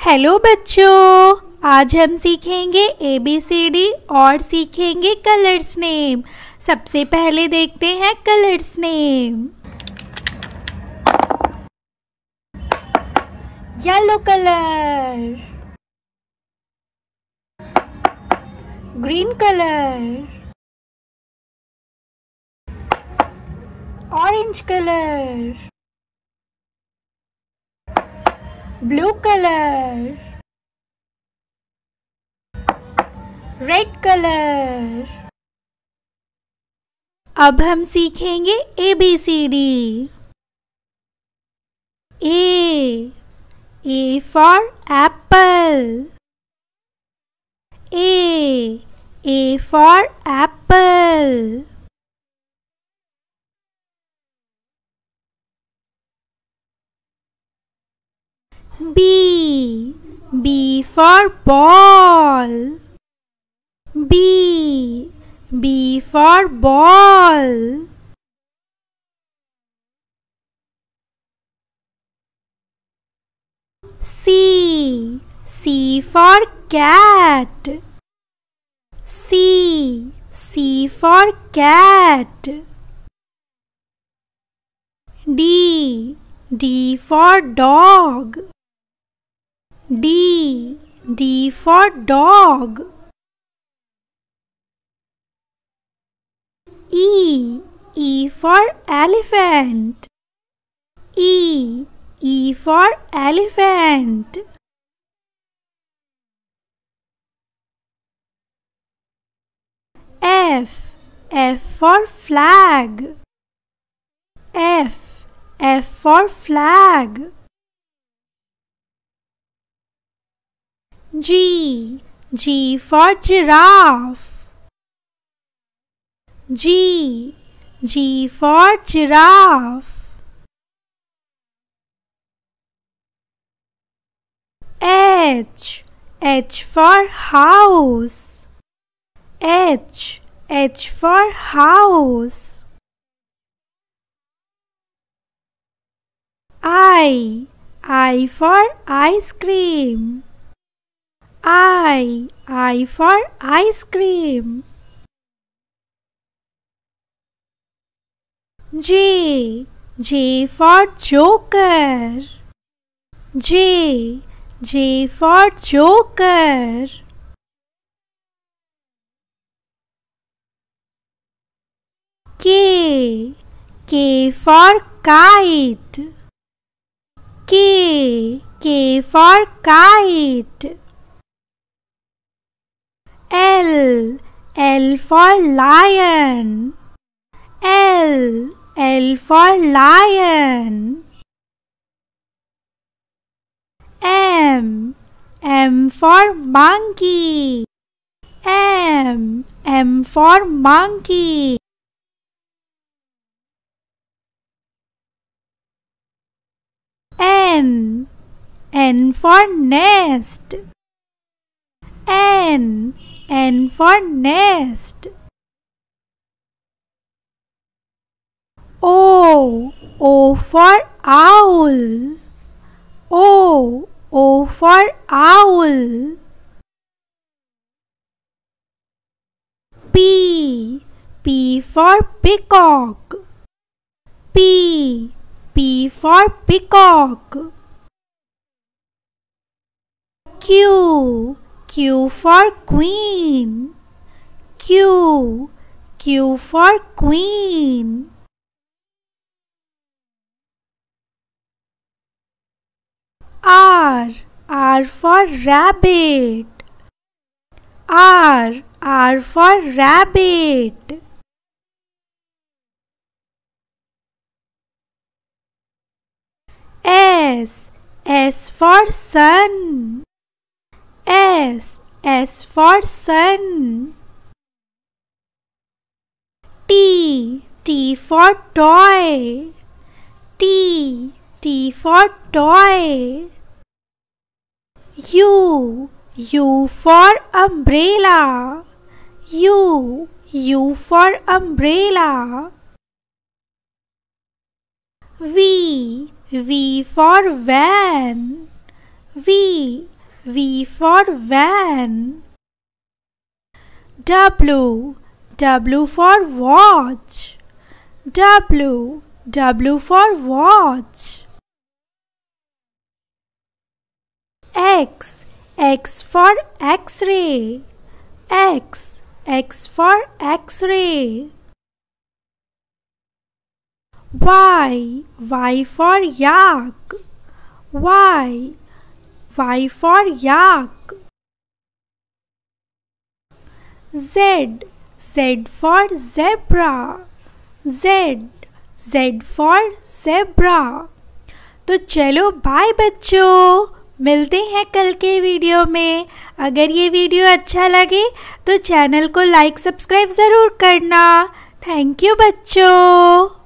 Hello बच्चों। आज हम सीखेंगे ए बी सी डी और सीखेंगे कलर्स नेम सबसे पहले देखते हैं colours name yellow colour green colour orange colour blue colour red colour अब हम सीखेंगे A B C D A A for apple A A for apple B. B for ball. B. B for ball. C. C for cat. C. C for cat. D. D for dog D. D for dog. E. E for elephant. E. E for elephant. F. F for flag. F. F for flag G. G for giraffe. G. G for giraffe. H. H for house. H. H for house. I. I for ice cream I I for ice cream. J J for joker. J J for joker. K K for kite. K K for kite L L for lion. L L for lion. M M for monkey. M M for monkey. N N for nest. N N for nest O O for owl. O O for owl. P P for peacock. P P for peacock. Q Q for queen. Q. Q for queen. R. R for rabbit. R. R for rabbit. S. S for sun S S for sun. T T for toy. T T for toy. U U for umbrella. U U for umbrella. V V for van V for van. W. W for watch. W. W for watch. X. X for X-ray. X. X for X-ray. Y. Y for yak. Y. Y for yak. Z. Z for zebra. Z. Z for zebra. तो चलो bye बच्चों मिलते हैं कल के video में अगर ये वीडियो अच्छा लगे तो चैनल को लाइक सब्सक्राइब ज़रूर करना थैंक यू बच्चों